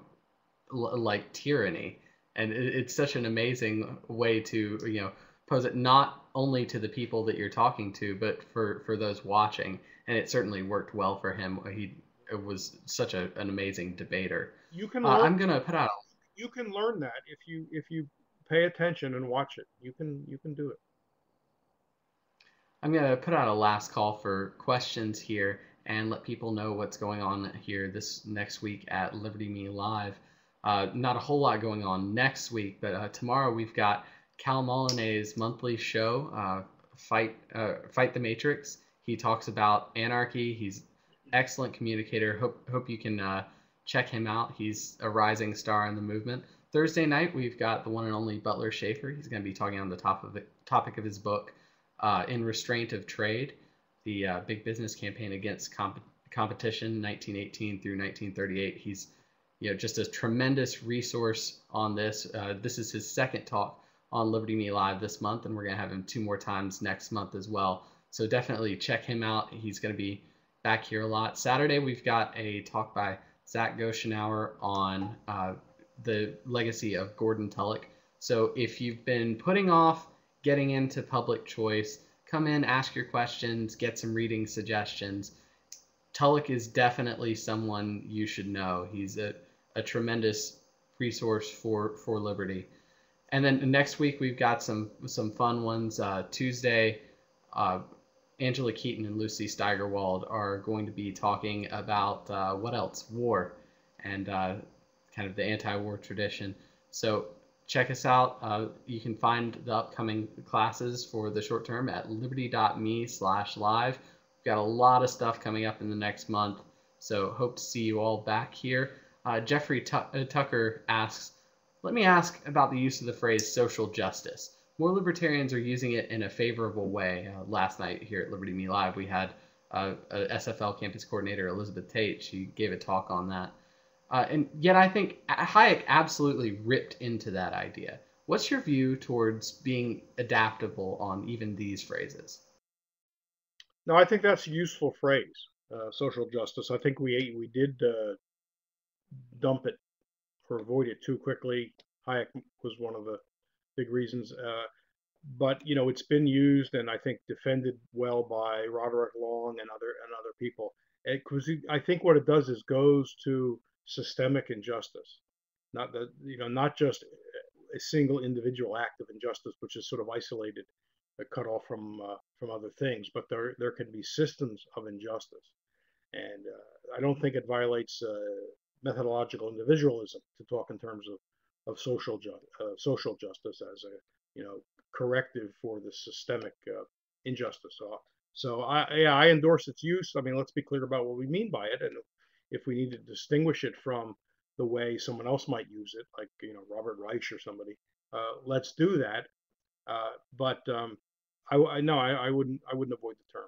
l- like tyranny. And it, it's such an amazing way to, you know, pose it not only to the people that you're talking to, but for, for those watching. And it certainly worked well for him. He was such a, an amazing debater. You can. Uh, I'm gonna put out. You can learn that if you if you pay attention and watch it. You can you can do it. I'm gonna put out a last call for questions here and let people know what's going on here this next week at Liberty Me Live. Uh, not a whole lot going on next week, but uh, tomorrow we've got Cal Molinet's monthly show, uh, Fight uh, Fight the Matrix. He talks about anarchy. He's excellent communicator. Hope hope you can uh, check him out. He's a rising star in the movement. Thursday night, we've got the one and only Butler Shaffer. He's going to be talking on the top of the topic of his book, In Restraint of Trade, the big business campaign against comp- competition, 1918 through 1938. He's you know just a tremendous resource on this. Uh, this is his second talk on Liberty Me Live this month, and we're going to have him two more times next month as well. So definitely check him out. He's going to be back here a lot. Saturday, we've got a talk by Zach Gochenour on uh, the legacy of Gordon Tullock. So if you've been putting off getting into public choice, come in, ask your questions, get some reading suggestions. Tullock is definitely someone you should know. He's a, a tremendous resource for, for liberty. And then next week we've got some some fun ones. Uh, Tuesday, uh, Angela Keaton and Lucy Steigerwald are going to be talking about uh, what else? War. And uh, kind of the anti-war tradition. So check us out. Uh, you can find the upcoming classes for the short term at liberty.me slash live. We've got a lot of stuff coming up in the next month. So hope to see you all back here. Uh, Jeffrey T- uh, Tucker asks, let me ask about the use of the phrase social justice. More libertarians are using it in a favorable way. Uh, last night here at Liberty Me Live, we had uh, a SFL campus coordinator, Elizabeth Tate. She gave a talk on that. Uh, and yet, I think Hayek absolutely ripped into that idea. What's your view towards being adaptable on even these phrases? No, I think that's a useful phrase, uh, social justice. I think we we did uh, dump it or avoid it too quickly. Hayek was one of the big reasons. Uh, but you know, it's been used and I think defended well by Roderick Long and other and other people. Because I think what it does is goes to systemic injustice, not that you know not just a single individual act of injustice, which is sort of isolated, uh, cut off from uh, from other things, but there there can be systems of injustice, and uh, I don't think it violates uh, methodological individualism to talk in terms of of social ju- uh, social justice as a you know corrective for the systemic uh, injustice. So, so I yeah, I endorse its use. I mean, let's be clear about what we mean by it, and if we need to distinguish it from the way someone else might use it, like you know Robert Reich or somebody, uh, let's do that. Uh, but um, I, I no, I, I wouldn't I wouldn't avoid the term.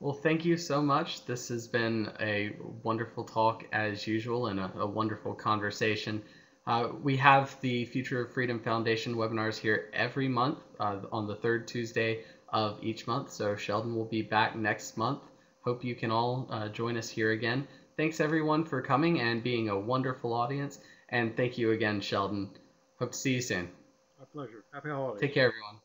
Well, thank you so much. This has been a wonderful talk as usual and a, a wonderful conversation. Uh, we have the Future of Freedom Foundation webinars here every month uh, on the third Tuesday of each month. So Sheldon will be back next month. Hope you can all uh, join us here again. Thanks everyone for coming and being a wonderful audience. And thank you again, Sheldon. Hope to see you soon. My pleasure. Happy holidays. Take care, everyone.